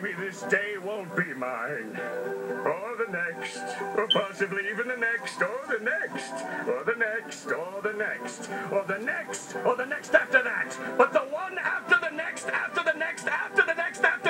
maybe this day won't be mine. Or the next, or possibly even the next, or the next, or the next, or the next, or the next, or the next after that. But the one after the next, after the next, after the next, after